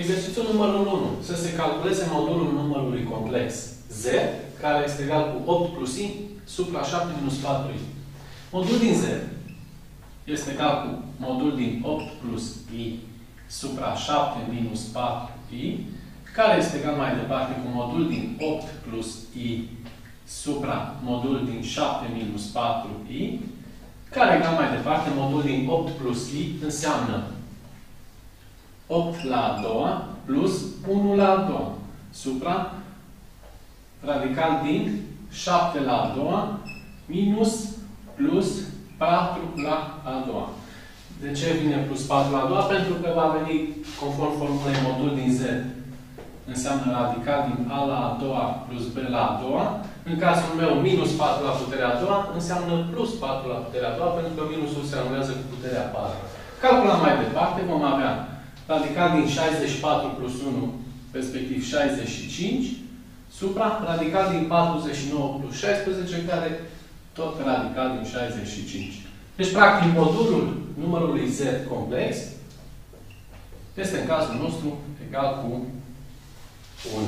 Exercițiul numărul 1. Să se calculeze modulul numărului complex z, care este egal cu 8 plus i, supra 7 minus 4i. Modul din z este egal cu modul din 8 plus i supra 7 minus 4i, care este egal mai departe cu modul din 8 plus i supra modul din 7 minus 4i, care egal mai departe modul din 8 plus i înseamnă 8 la a doua plus 1 la a doua supra radical din 7 la a doua minus plus 4 la a doua. De ce vine plus 4 la a doua? Pentru că va veni, conform formulei modul din Z, înseamnă radical din A la a doua plus B la a doua. În cazul meu, minus 4 la puterea a doua înseamnă plus 4 la puterea a doua, pentru că minusul se anulează cu puterea 4. Calculăm mai departe, vom avea radical din 64 plus 1, respectiv 65, supra radical din 49 plus 16, care tot radical din 65. Deci, practic, modulul numărului Z complex este, în cazul nostru, egal cu 1.